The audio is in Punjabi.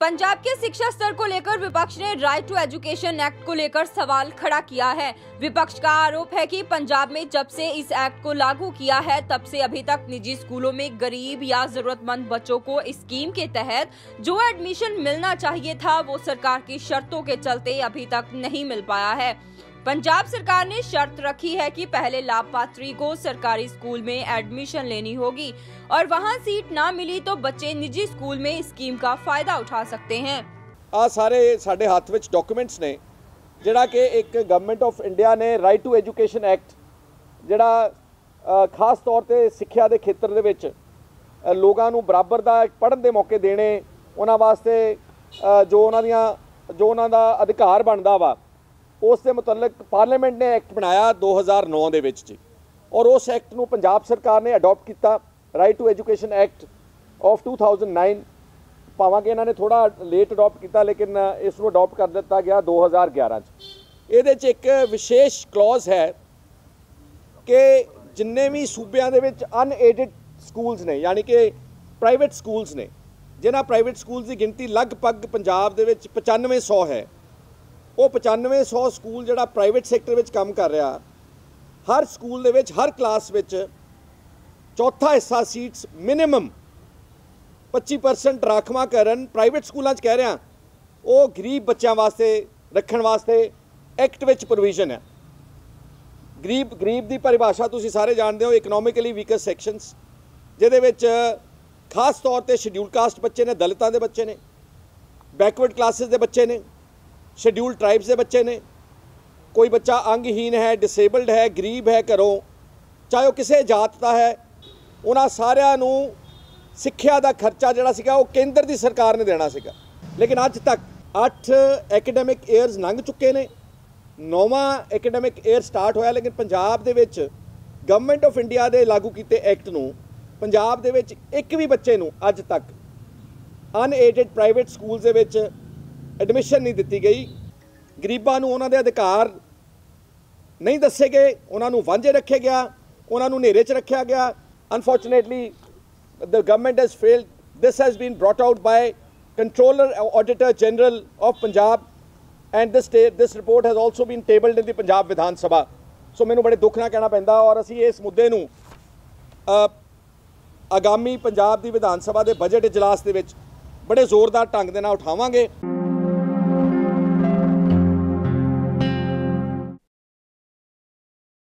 पंजाब के शिक्षा स्तर को लेकर विपक्ष ने राइट टू एजुकेशन एक्ट को लेकर सवाल खड़ा किया है। विपक्ष का आरोप है कि पंजाब में जब से इस एक्ट को लागू किया है, तब से अभी तक निजी स्कूलों में गरीब या जरूरतमंद बच्चों को स्कीम के तहत जो एडमिशन मिलना चाहिए था, वो सरकार की शर्तों के चलते अभी तक नहीं मिल पाया है। पंजाब सरकार ने शर्त रखी है कि पहले लाभपात्री को सरकारी स्कूल में एडमिशन लेनी होगी और वहां सीट ना मिली तो बच्चे निजी स्कूल में इस स्कीम का फायदा उठा सकते हैं ਆ ਸਾਰੇ ਸਾਡੇ ਹੱਥ ਵਿੱਚ ਡਾਕੂਮੈਂਟਸ ਨੇ ਜਿਹੜਾ ਕਿ ਇੱਕ ਗਵਰਨਮੈਂਟ ਆਫ ਇੰਡੀਆ ਨੇ ਰਾਈਟ ਟੂ ਐਜੂਕੇਸ਼ਨ ਐਕਟ ਜਿਹੜਾ ਅ, ਖਾਸ ਤੌਰ ਤੇ ਸਿੱਖਿਆ ਦੇ ਖੇਤਰ ਦੇ ਵਿੱਚ ਅ, ਲੋਕਾਂ ਨੂੰ ਬਰਾਬਰ ਦਾ ਪੜ੍ਹਨ ਦੇ ਮੌਕੇ ਦੇਣੇ ਉਹਨਾਂ ਵਾਸਤੇ ਅ, ਜੋ ਉਹਨਾਂ ਦੀਆਂ ਜੋ ਉਹਨਾਂ ਦਾ ਅਧਿਕਾਰ ਬਣਦਾ ਵਾ ਉਸ ਦੇ ਮੁਤਲਕ ਪਾਰਲੀਮੈਂਟ ਨੇ ਐਕਟ ਬਣਾਇਆ 2009 ਦੇ ਵਿੱਚ ਜੀ। ਔਰ ਉਸ ਐਕਟ ਨੂੰ ਪੰਜਾਬ ਸਰਕਾਰ ਨੇ ਅਡਾਪਟ ਕੀਤਾ। Right to education act of 2009 ਭਾਵਾਂਗੇ ਇਹਨਾਂ ਨੇ ਥੋੜਾ ਲੇਟ ਅਡਾਪਟ ਕੀਤਾ, ਲੇਕਿਨ ਇਸ ਨੂੰ ਅਡਾਪਟ ਕਰ ਦਿੱਤਾ ਗਿਆ 2011 ਚ। ਇਹਦੇ ਚ ਇੱਕ ਵਿਸ਼ੇਸ਼ ਕਲੌਜ਼ ਹੈ ਕਿ ਜਿੰਨੇ ਵੀ ਸੂਬਿਆਂ ਦੇ ਵਿੱਚ ਅਨਏਡਡ ਸਕੂਲਸ ਨੇ, ਯਾਨੀ ਕਿ ਪ੍ਰਾਈਵੇਟ ਸਕੂਲਸ ਨੇ, ਜਿਨ੍ਹਾਂ ਪ੍ਰਾਈਵੇਟ ਸਕੂਲਸ ਦੀ ਗਿਣਤੀ ਲਗਭਗ ਪੰਜਾਬ ਦੇ ਵਿੱਚ 9500 ਹੈ ਉਹ 9500 ਸਕੂਲ ਜਿਹੜਾ ਪ੍ਰਾਈਵੇਟ ਸੈਕਟਰ ਵਿੱਚ ਕੰਮ ਕਰ ਰਿਹਾ, ਹਰ ਸਕੂਲ ਦੇ ਵਿੱਚ, ਹਰ ਕਲਾਸ ਵਿੱਚ ਚੌਥਾ ਹਿੱਸਾ ਸੀਟਸ ਮਿਨੀਮਮ 25% ਰਾਖਵਾਂ ਕਰਨ ਪ੍ਰਾਈਵੇਟ ਸਕੂਲਾਂ 'ਚ ਕਹਿ ਰਿਹਾ। ਉਹ ਗਰੀਬ ਬੱਚਿਆਂ ਵਾਸਤੇ, ਰੱਖਣ ਵਾਸਤੇ ਐਕਟ ਵਿੱਚ ਪ੍ਰੋਵੀਜ਼ਨ ਹੈ। ਗਰੀਬ ਗਰੀਬ ਦੀ ਪਰਿਭਾਸ਼ਾ ਤੁਸੀਂ ਸਾਰੇ ਜਾਣਦੇ ਹੋ ਇਕਨੋਮਿਕਲੀ ਵੀਕਰ ਸੈਕਸ਼ਨਸ ਜਿਹਦੇ ਵਿੱਚ ਖਾਸ ਤੌਰ ਤੇ ਸ਼ਡਿਊਲ ਕਾਸਟ ਬੱਚੇ ਨੇ, ਦਲਿਤਾਂ ਦੇ ਬੱਚੇ ਨੇ ਬੈਕਵਰਡ ਕਲਾਸਿਸ ਦੇ ਬੱਚੇ ਨੇ। ਸ਼ਡਿਊਲ ਟ੍ਰਾਈਬਸ ਦੇ ਬੱਚੇ ਨੇ। ਕੋਈ ਬੱਚਾ ਅੰਗਹੀਨ ਹੈ ਡਿਸੇਬਲਡ ਹੈ, ਗਰੀਬ ਹੈ ਘਰੋਂ, ਚਾਹੇ ਉਹ ਕਿਸੇ ਜਾਤ ਦਾ ਹੈ, ਉਹਨਾਂ ਸਾਰਿਆਂ ਨੂੰ ਸਿੱਖਿਆ ਦਾ ਖਰਚਾ ਜਿਹੜਾ ਸੀਗਾ ਉਹ ਕੇਂਦਰ ਦੀ ਸਰਕਾਰ ਨੇ ਦੇਣਾ ਸੀਗਾ। ਲੇਕਿਨ ਅੱਜ ਤੱਕ 8 ਐਕੈਡੈਮਿਕ ਇਅਰਸ ਲੰਘ ਚੁੱਕੇ ਨੇ। ਨੌਵਾਂ ਐਕੈਡੈਮਿਕ ਇਅਰ ਸਟਾਰਟ ਹੋਇਆ, ਲੇਕਿਨ ਪੰਜਾਬ ਦੇ ਵਿੱਚ ਗਵਰਨਮੈਂਟ ਆਫ ਇੰਡੀਆ ਦੇ ਲਾਗੂ ਕੀਤੇ ਐਕਟ ਨੂੰ, ਪੰਜਾਬ ਦੇ ਵਿੱਚ ਇੱਕ ਵੀ ਬੱਚੇ ਨੂੰ ਅੱਜ ਤੱਕ ਅਨਏਡਡ ਪ੍ਰਾਈਵੇਟ ਸਕੂਲਸ ਦੇ ਵਿੱਚ ਐਡਮਿਸ਼ਨ ਨਹੀਂ ਦਿੱਤੀ ਗਈ ਗਰੀਬਾਂ ਨੂੰ ਉਹਨਾਂ ਦੇ ਅਧਿਕਾਰ ਨਹੀਂ ਦੱਸੇ ਗਏ ਉਹਨਾਂ ਨੂੰ ਵਾਂਝੇ ਰੱਖਿਆ ਗਿਆ ਉਹਨਾਂ ਨੂੰ ਨੇਰੇ 'ਚ ਰੱਖਿਆ ਗਿਆ unfortunately the government has failed this has been brought out by controller auditor general of punjab and this this report has also been tabled in the punjab vidhan sabha so ਮੈਨੂੰ ਬੜੇ ਦੁੱਖ ਨਾਲ ਕਹਿਣਾ ਪੈਂਦਾ ਔਰ ਅਸੀਂ ਇਸ ਮੁੱਦੇ ਨੂੰ ਆਗਾਮੀ ਪੰਜਾਬ ਦੀ ਵਿਧਾਨ ਸਭਾ ਦੇ ਬਜਟ ਇਜਲਾਸ ਦੇ ਵਿੱਚ ਬੜੇ ਜ਼ੋਰਦਾਰ ਢੰਗ ਦੇ ਨਾਲ ਉਠਾਵਾਂਗੇ